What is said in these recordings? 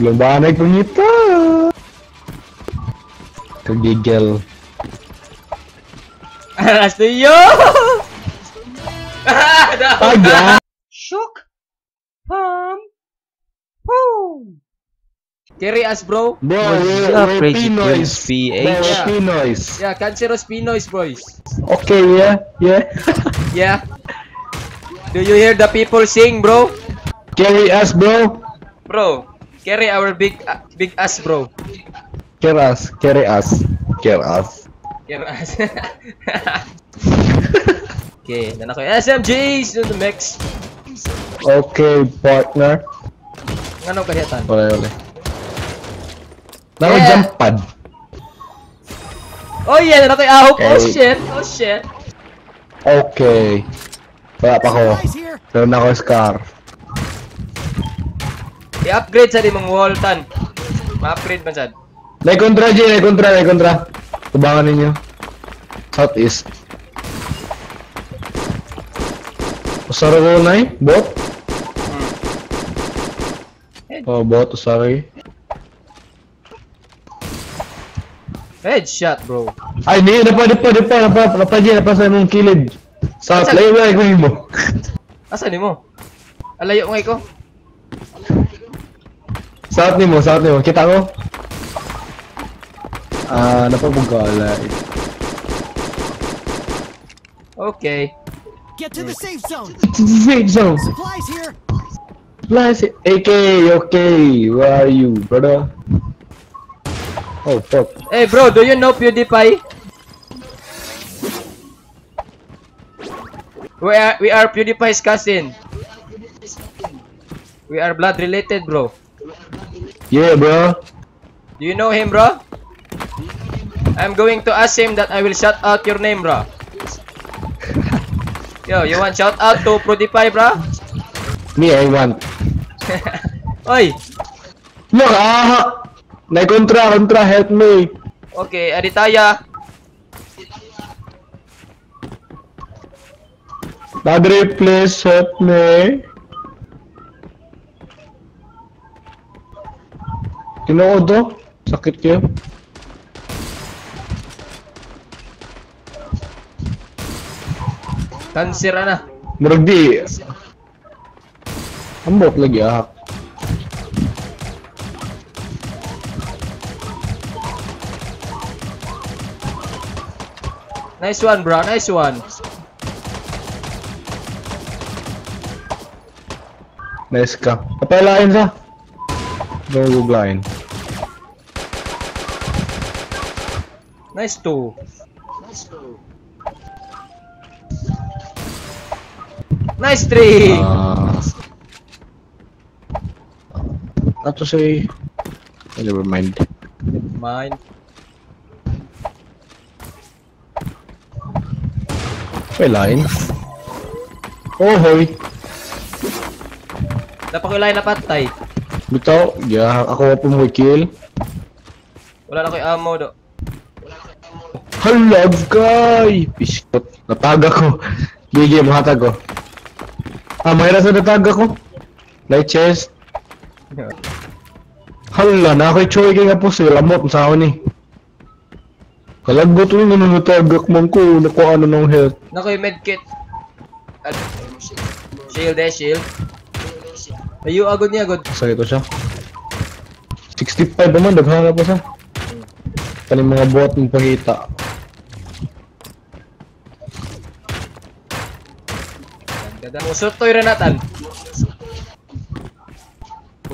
Nito. Kagigil. Aras to yo! Aga! Shook! Pam! Woo! Carry us, bro. Bro, we're, we're Pinoys. PH? we're Yeah. Pinoys. Yeah, cancerous Pinoys, boys. Okay, yeah, yeah. Yeah. Do you hear the people sing, bro? Carry us, bro. Bro, carry our big uh, big ass, bro. Carry us, carry us, carry us. Carry us. okay, na ako. SMGs to the mix. Okay, partner. Ngano kahiyatan? Wala, wala. Naka Yeah. jump pad. Oh yeah, na ako ahok. Oh Okay. shit. Oh shit. Okay. Wala pa ko. Pero na ako scar. I-upgrade sa di mong wall tan. Ma-upgrade man sad. May kontra, G. May kontra, may kontra. Tubangan ninyo. Southeast. Usara ko na eh. Bot? Hmm. Oh, bot. Usara eh. Headshot, bro. Ay, di. Napa, napa, napa, napa, napa, G. Napa sa imong kilid. Layo ba yung mo? Asa ni mo? Alayo ngay ko. South ni mo, south ni mo. Kita ko. Ah, napa bugala. Okay. Get to the safe zone. Safe zone. Supplies here. Plus, AK, okay. Where are you, brother? Oh, fuck. Hey bro, do you know PewDiePie? We are we are PewDiePie's cousin. We are blood related, bro. Yeah, bro. Do you know him, bro? I'm going to ask him that I will shout out your name, bro. Yo, you want shout out to PewDiePie, bro? Me, I want. Oy, Look, ah! Nay kontra, kontra, help me. okay, Aditaya. Padre, please help me. Tinodo, sakit ya. Tansir ana. Merdi. Ambot lagi ah. Nice one, bro. Nice one. Nice ka. Kapailain sa. Don't go blind. Nice two. Nice three. Ah. Ato say. Oh, never mind. Mine. Kapalain. Oh, hoy. Napakilay na patay. Bitaw, ya ako pa mo kill. Wala na ko'y ammo do. Halag kay! Piskot. Nataga ko. Gigi, mahatag ko. Ah, mayroon sa nataga ko. Light chest. Hala, na ako'y choy kay sila. Lamot sa ako ni. Kalagot rin ano natagak man ko. Nakuha ano ng health. Na ko'y medkit. At shield eh, shield. Ayo agad niya agad. Sa ito siya. 65 naman, daghanga pa siya. Kani mga bot ng pahita. Ganda mo sutoy ra natan.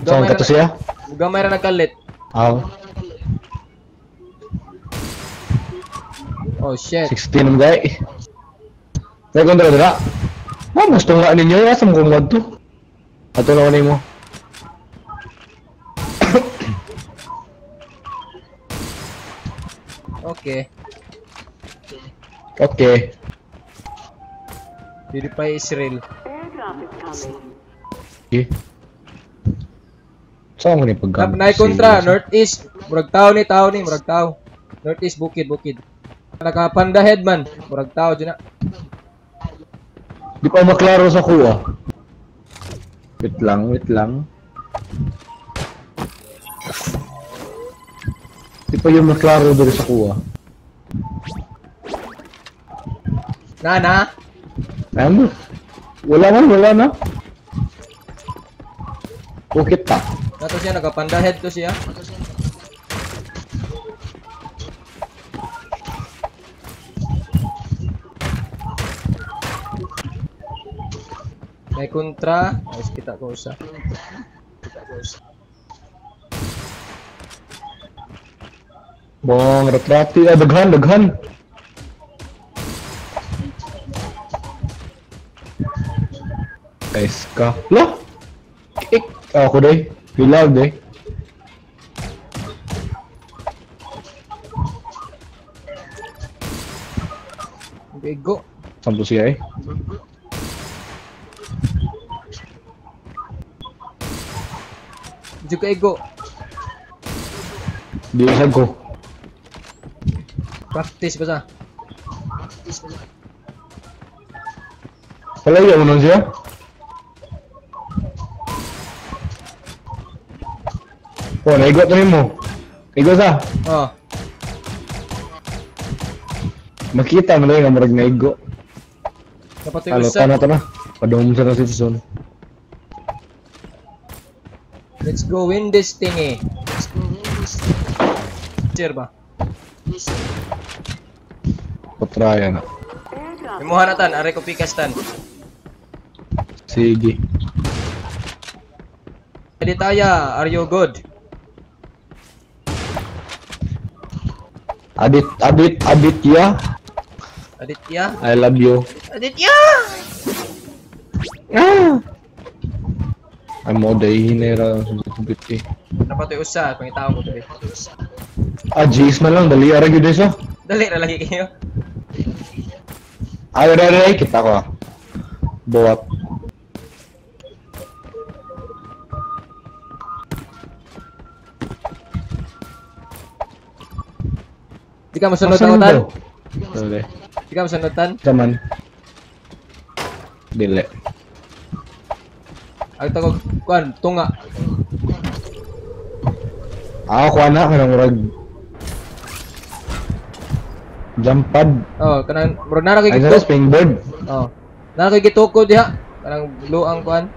Saan ka to siya? Gamay ra nagkalit. Aw, Oh shit. 16 ng guy. May kontra dira. Mo gusto nga ninyo asam kong mod to. Ato na ko mo. Okay. Okay. PewDiePie Israel. Okay. Saan ko ni paggamit? na kontra northeast. Murag tao ni tao ni murag tao. Northeast bukid bukid. Nakapanda head man. Murag tao dyan na. Di pa maklaro sa kuha. Wait lang, wait lang. Di pa yung maklaro doon sa kuha. 올라나 올라나? 오겠다. 나 siya, nagapanda head to siya. May kontra, ayos kita ko usap. Bong, retrati, ah, eh, daghan, daghan. SK Loh? Ik oh, Aku deh Hilang deh Bego. Sampu sih ya Juga ego. Dia bisa go Praktis besar Praktis bisa. Kalau iya menurut saya Oh, nego tuh Mimo. Nego sah. Oh. Makita man nga murag naigo. Dapat yung isa. Ano na? Padong sa kasi son. Let's go win this thing. Let's go win this thing. Cheer Putra ya, Nak. Imuha are ko pikas Sigi. Sige. Editaya, are you good? Adit, Adit, Aditya. Aditya? I love you. Aditya! Ah! I'm all day hinera sa kumpiti. Dapat yung usa, pangitaw ko to eh. Ah, jeez man lang. Dali ara gyud isa. Dali na lagi kayo. Ay, ay, ay, kita ko. ah. Buwat. Di ka masunod ang tan? daw? Dali. Di ka masunod tan? Taman. Dili. Ang tawag, kuan, tunga. Ako ko na kanang murag jump pad. Oh, kanang, bro, nara kay Ay sa gitukod. springboard. Oh. Nara kay gitukod diha. Kanang luang kuan.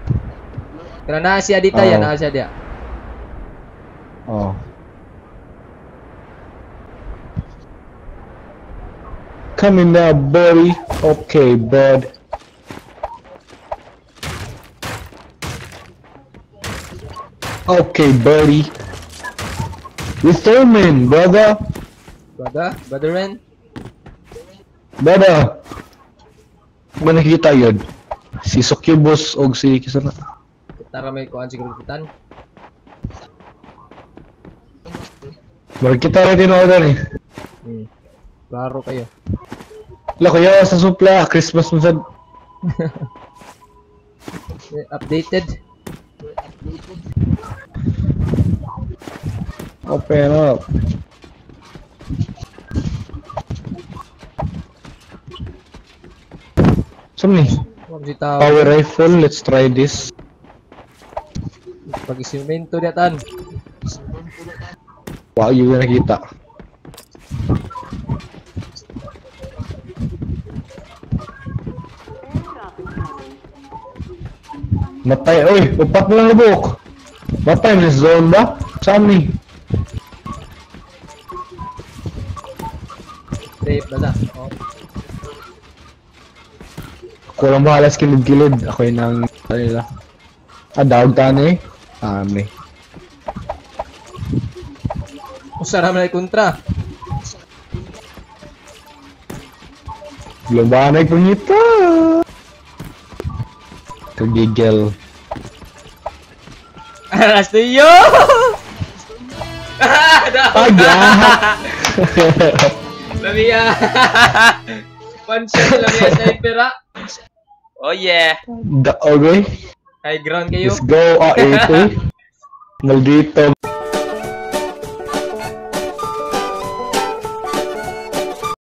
Kanang naa si Aditaya, Oo. naa siya diha. Oh. Coming now, buddy. Okay, bud. Okay, buddy. Return, brother. Brother, brother Ren. Brother. Ba nakikita yun? Si Succubus o si Kisana. Tara may kuan siguro kitan. Marag kita rin in-order eh. Hmm. Klaro kayo. Wala kaya sa supla, Christmas mo sa... Updated. Open up. Saan ni? Tao. Power rifle, let's try this. Pag isimento diha tan. Wow, yun yung nakita. Matay, oy, upat na lang lubok. Matay, may zone ba? Saan ni? Safe ba sa? Oh. Kulang bahala sa kilid-kilid. Ako yun ang nila. Ah, dawag tani. Ami. Usa ra man ay kontra. Lubanay pangita. Kagigil. Ah, daw. Aga! Lamia. One shot lamia sniper ah. Oh yeah. Da okay. High ground kayo. Let's go. Ah, 80. Maldito.